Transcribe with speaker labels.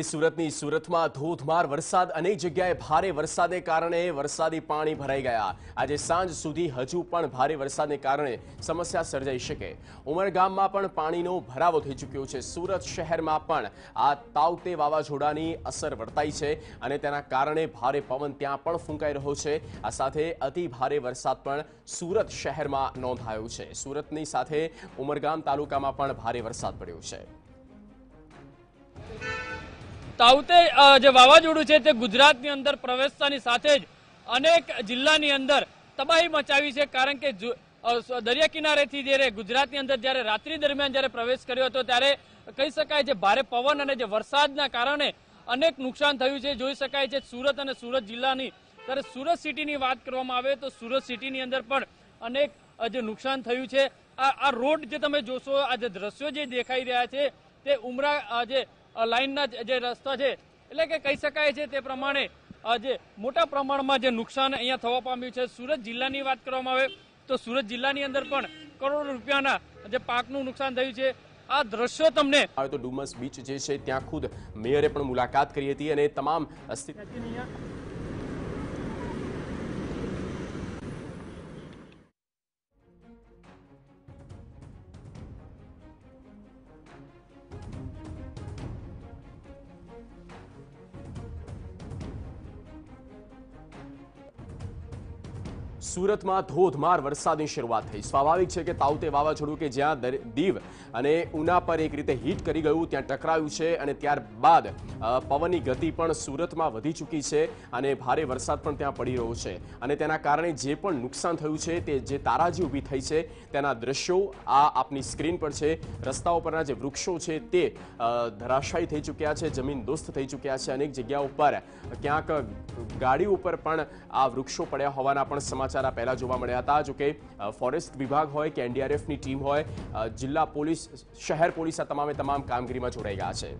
Speaker 1: સુરતની સુરતમાં ધોધમાર વરસાદ અનેક જગ્યાએ ભારે વરસાદને કારણે વરસાદી પાણી ભરાઈ ગયા. આજે સાંજ સુધી હજુ પણ ભારે વરસાદને કારણે સમસ્યા સર્જાઈ શકે. ઉમરગામમાં પણ પાણીનો ભરાવો થઈ ચૂક્યો છે. સુરત શહેરમાં પણ આ તાવતે વાવાઝોડાની અસર વર્તાઈ છે અને તેના કારણે ભારે પવન ત્યાં પણ ફૂંકાઈ રહ્યો છે. આ સાથે અતિ ભારે વરસાદ પણ સુરત શહેરમાં નોંધાયો છે. સુરતની સાથે ઉમરગામ તાલુકામાં પણ ભારે વરસાદ પડ્યો છે.
Speaker 2: તાવતે જે વાવાઝોડું છે તે ગુજરાતની અંદર પ્રવેશતાની સાથે જ અનેક જિલ્લાની અંદર તબાહી મચાવી છે કારણ કે દરિયા કિનારેથી જ્યારે ગુજરાતની અંદર જ્યારે રાત્રિ દરમિયાન જ્યારે પ્રવેશ કર્યો હતો ત્યારે કહી શકાય છે ભારે પવન અને જે વરસાદના કારણે અનેક નુકસાન થયું છે. જોઈ શકાય છે સુરત અને સુરત જિલ્લાની, ત્યારે સુરત સિટીની વાત કરવામાં આવે તો સુરત સિટીની અંદર પણ અનેક જે નુકસાન થયું છે. આ આ રોડ જે તમે જોશો, આ જે દ્રશ્યો જે દેખાઈ રહ્યા છે, તે ઉમરા જે લાઇનના જે- રસ્તા છે, એટલે કે કહી શકાય છે તે પ્રમાણે જે મોટા પ્રમાણમાં જે નુકસાન અહીંયા થવા પામ્યું છે, સુરત જિલ્લાની વાત કરવામાં આવે, તો સુરત જિલ્લાની અંદર પણ કરોડો રૂપિયાના જે પાકનું નુકસાન થયું છે. આ દ્રશ્યો તમને
Speaker 1: આવે તો ડુમસ બીચ જે છે, ત્યાં ખુદ મેયરે પણ મુલાકાત કરી હતી અને તમામ સ્થિતિ સુરતમાં ધોધમાર વરસાદની શરૂઆત થઈ. સ્વાભાવિક છે કે તાવતે વાવાઝોડું કે જ્યાં દર- દીવ અને ઉના પર એક રીતે હિટ કરી ગયું ત્યાં ટકરાયું છે અને ત્યારબાદ અ, પવનની ગતિ પણ સુરતમાં વધી ચૂકી છે અને ભારે વરસાદ પણ ત્યાં પડી રહ્યો છે. અને તેના કારણે જે પણ નુકસાન થયું છે તે જે તારાજી ઊભી થઈ છે તેના દ્રશ્યો આ આપની સ્ક્રીન પર છે. રસ્તાઓ પરના જે વૃક્ષો છે તે અ, ધરાશાયી થઈ ચૂક્યા છે જમીન દોસ્ત થઈ ચૂક્યા છે. અનેક જગ્યાઓ પર ક્યાંક ગાડી ઉપર પણ આ વૃક્ષો પડ્યા હોવાના પણ સમાચાર આ પહેલા જોવા મળ્યા હતા. જોકે ફોરેસ્ટ વિભાગ હોય કે એનડીઆરએફની ટીમ હોય જિલ્લા પોલીસ, શહેર પોલીસ આ તમામે તમામ કામગીરીમાં જોડાઈ ગયા છે.